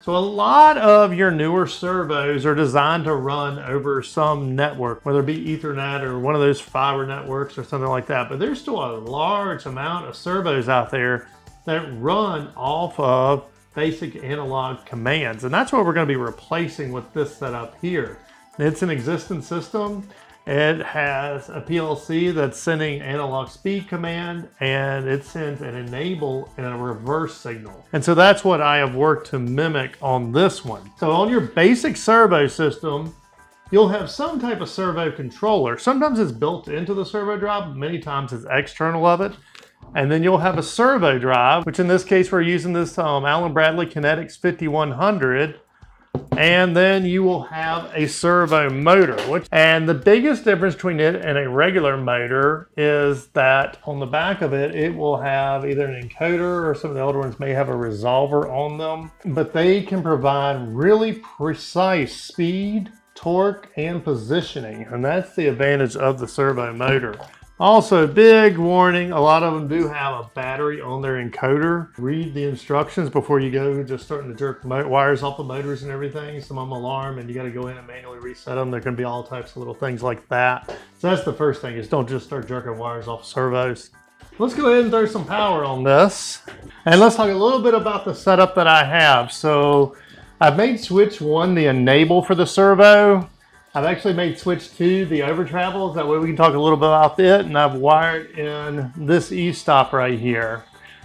So a lot of your newer servos are designed to run over some network, whether it be ethernet or one of those fiber networks or something like that. But there's still a large amount of servos out there that run off of basic analog commands. And that's what we're gonna be replacing with this setup here. It's an existing system. It has a PLC that's sending analog speed command and it sends an enable and a reverse signal. And so that's what I have worked to mimic on this one. So on your basic servo system, you'll have some type of servo controller. Sometimes it's built into the servo drive, many times it's external of it. And then you'll have a servo drive, which in this case, we're using this um, Allen Bradley Kinetix 5100 and then you will have a servo motor. Which, and the biggest difference between it and a regular motor is that on the back of it, it will have either an encoder or some of the older ones may have a resolver on them, but they can provide really precise speed, torque, and positioning. And that's the advantage of the servo motor. Also, big warning, a lot of them do have a battery on their encoder. Read the instructions before you go just starting to jerk wires off the motors and everything. Some of them alarm and you gotta go in and manually reset them. There can be all types of little things like that. So that's the first thing is don't just start jerking wires off servos. Let's go ahead and throw some power on this. And let's talk a little bit about the setup that I have. So I've made switch one the enable for the servo. I've actually made switch two the over travels. That way we can talk a little bit about it. And I've wired in this e-stop right here.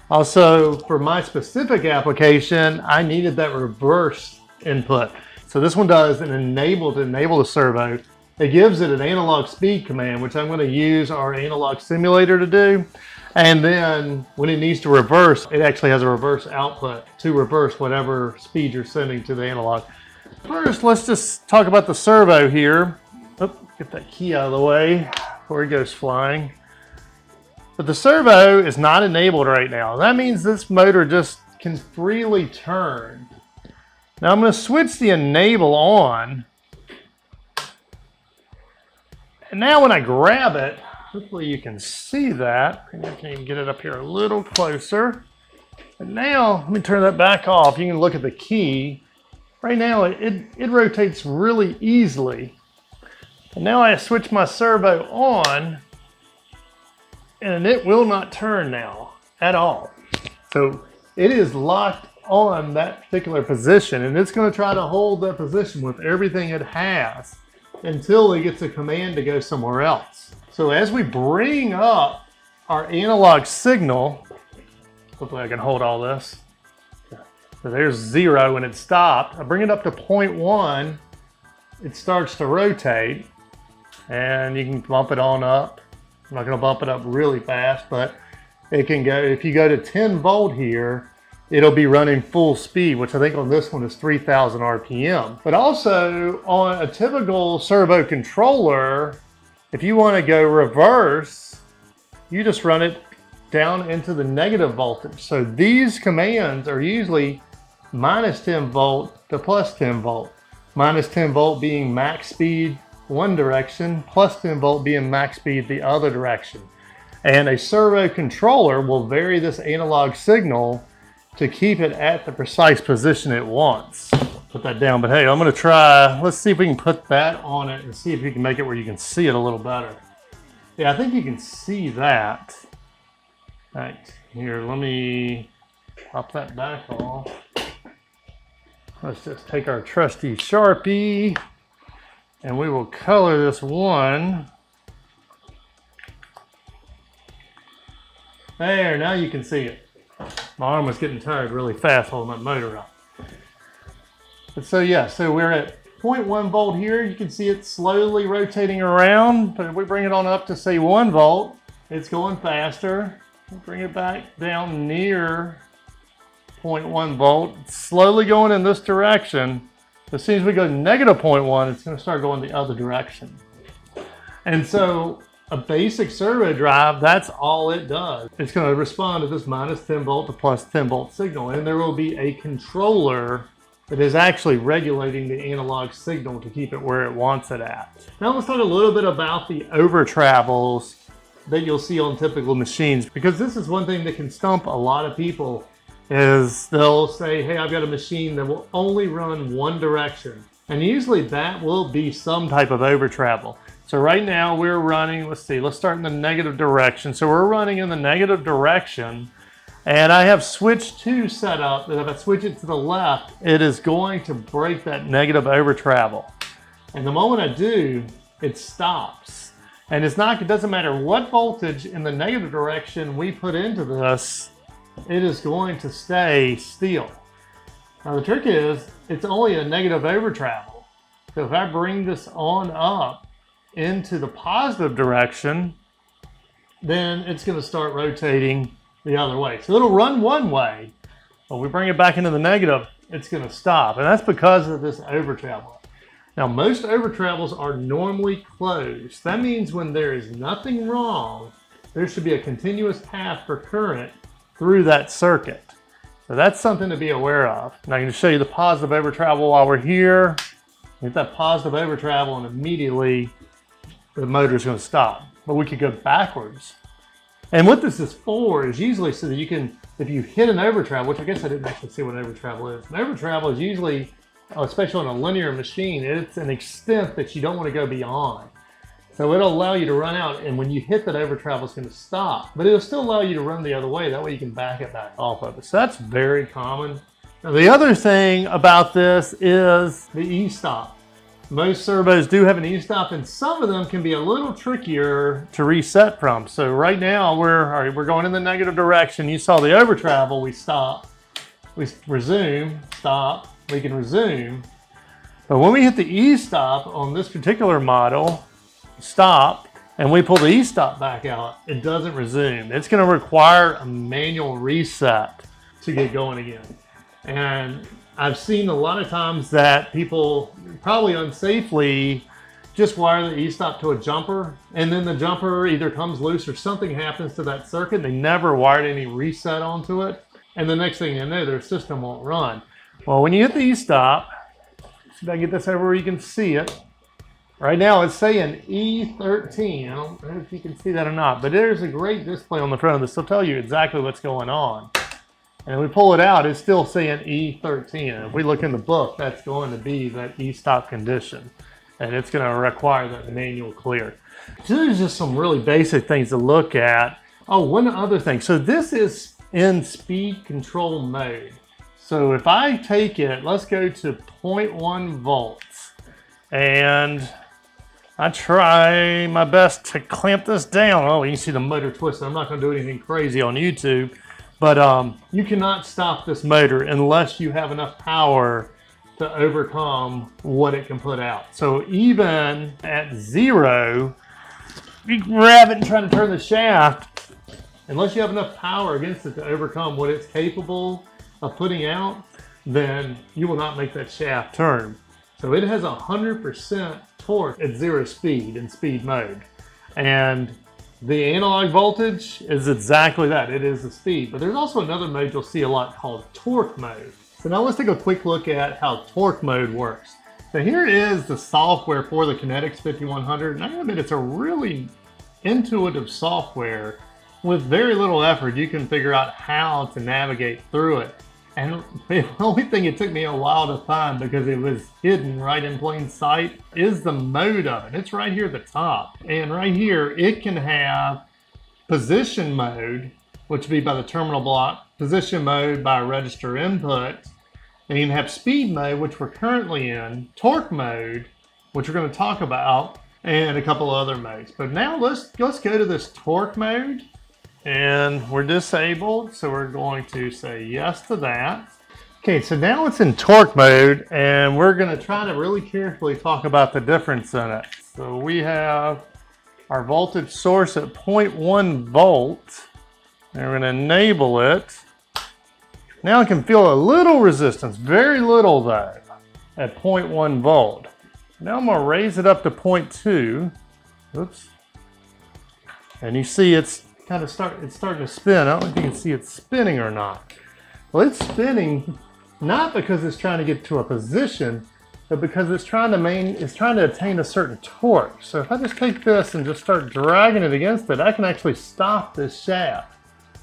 Also, for my specific application, I needed that reverse input. So this one does an enable to enable the servo. It gives it an analog speed command, which I'm gonna use our analog simulator to do. And then when it needs to reverse, it actually has a reverse output to reverse whatever speed you're sending to the analog. First, let's just talk about the servo here. Oh, get that key out of the way before it goes flying. But the servo is not enabled right now. That means this motor just can freely turn. Now I'm going to switch the enable on. And now when I grab it, hopefully you can see that. I can even get it up here a little closer. And now, let me turn that back off. You can look at the key. Right now it, it, it rotates really easily. And now I switch my servo on and it will not turn now at all. So it is locked on that particular position and it's going to try to hold that position with everything it has until it gets a command to go somewhere else. So as we bring up our analog signal, hopefully I can hold all this. So there's zero and it stopped. I bring it up to 0.1, it starts to rotate and you can bump it on up. I'm not gonna bump it up really fast, but it can go, if you go to 10 volt here, it'll be running full speed, which I think on this one is 3000 RPM. But also on a typical servo controller, if you wanna go reverse, you just run it down into the negative voltage. So these commands are usually minus 10 volt to plus 10 volt. Minus 10 volt being max speed one direction, plus 10 volt being max speed the other direction. And a servo controller will vary this analog signal to keep it at the precise position it wants. Put that down, but hey, I'm gonna try, let's see if we can put that on it and see if you can make it where you can see it a little better. Yeah, I think you can see that. All right, here, let me pop that back off. Let's just take our trusty Sharpie and we will color this one. There, now you can see it. My arm was getting tired really fast holding that motor up. But so yeah, so we're at 0.1 volt here. You can see it slowly rotating around, but if we bring it on up to say one volt, it's going faster. Bring it back down near 0.1 volt, slowly going in this direction. As soon as we go negative 0.1, it's going to start going the other direction. And so a basic servo drive, that's all it does. It's going to respond to this minus 10 volt to plus 10 volt signal. And there will be a controller that is actually regulating the analog signal to keep it where it wants it at. Now let's talk a little bit about the over travels that you'll see on typical machines because this is one thing that can stump a lot of people is they'll say, hey, I've got a machine that will only run one direction. And usually that will be some type of over travel. So right now we're running, let's see, let's start in the negative direction. So we're running in the negative direction and I have switch two set up that if I switch it to the left, it is going to break that negative over travel. And the moment I do, it stops. And it's not, it doesn't matter what voltage in the negative direction we put into this, it is going to stay still. Now the trick is, it's only a negative over travel. So if I bring this on up into the positive direction, then it's gonna start rotating the other way. So it'll run one way, but we bring it back into the negative, it's gonna stop. And that's because of this over travel. Now most over travels are normally closed. That means when there is nothing wrong, there should be a continuous path for current through that circuit. So that's something to be aware of. Now I'm going to show you the positive over travel while we're here. Get that positive over travel and immediately the motor is going to stop. But we could go backwards. And what this is for is usually so that you can, if you hit an over travel, which I guess I didn't actually see what an over travel is. An over travel is usually, especially on a linear machine, it's an extent that you don't want to go beyond. So it'll allow you to run out, and when you hit that over travel, it's going to stop. But it'll still allow you to run the other way. That way you can back it back off of it. So that's very common. Now the other thing about this is the e-stop. Most servos do have an e-stop, and some of them can be a little trickier to reset from. So right now we're all right, we're going in the negative direction. You saw the over travel. We stop. We resume. Stop. We can resume. But when we hit the e-stop on this particular model, stop and we pull the e-stop back out, it doesn't resume. It's gonna require a manual reset to get going again. And I've seen a lot of times that people probably unsafely just wire the e-stop to a jumper and then the jumper either comes loose or something happens to that circuit. They never wired any reset onto it. And the next thing you know, their system won't run. Well, when you hit the e-stop, see if I get this over where you can see it. Right now it's saying E13. I don't know if you can see that or not, but there's a great display on the front of this. It'll tell you exactly what's going on. And we pull it out, it's still saying E13. And if we look in the book, that's going to be that E-stop condition. And it's going to require that manual clear. So there's just some really basic things to look at. Oh, one other thing. So this is in speed control mode. So if I take it, let's go to 0.1 volts. And I try my best to clamp this down. Oh, you can see the motor twisting. I'm not going to do anything crazy on YouTube, but um, you cannot stop this motor unless you have enough power to overcome what it can put out. So even at zero, you grab it and try to turn the shaft, unless you have enough power against it to overcome what it's capable of putting out, then you will not make that shaft turn. So it has 100% torque at zero speed in speed mode. And the analog voltage is exactly that. It is the speed. But there's also another mode you'll see a lot called torque mode. So now let's take a quick look at how torque mode works. So here is the software for the Kinetix 5100. And I admit it's a really intuitive software. With very little effort, you can figure out how to navigate through it. And the only thing it took me a while to find because it was hidden right in plain sight is the mode of it. It's right here at the top. And right here, it can have position mode, which would be by the terminal block, position mode by register input, and you can have speed mode, which we're currently in, torque mode, which we're going to talk about, and a couple other modes. But now let's let's go to this torque mode and we're disabled, so we're going to say yes to that. Okay, so now it's in torque mode, and we're gonna try to really carefully talk about the difference in it. So we have our voltage source at 0.1 volt, and we're gonna enable it. Now I can feel a little resistance, very little though, at 0.1 volt. Now I'm gonna raise it up to 0.2. Oops. And you see it's kind of start, it's starting to spin. I don't know if you can see it spinning or not. Well, it's spinning not because it's trying to get to a position, but because it's trying to main, it's trying to attain a certain torque. So if I just take this and just start dragging it against it, I can actually stop this shaft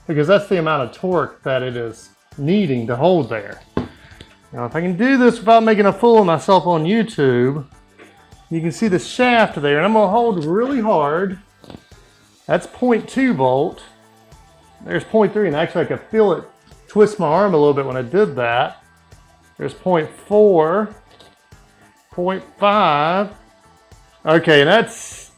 because that's the amount of torque that it is needing to hold there. Now if I can do this without making a fool of myself on YouTube, you can see the shaft there and I'm gonna hold really hard. That's 0.2 volt. There's 0.3 and actually I could feel it twist my arm a little bit when I did that. There's 0.4, 0.5. Okay, and that's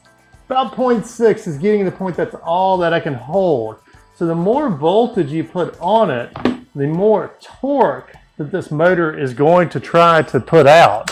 about 0.6 is getting to the point that's all that I can hold. So the more voltage you put on it, the more torque that this motor is going to try to put out.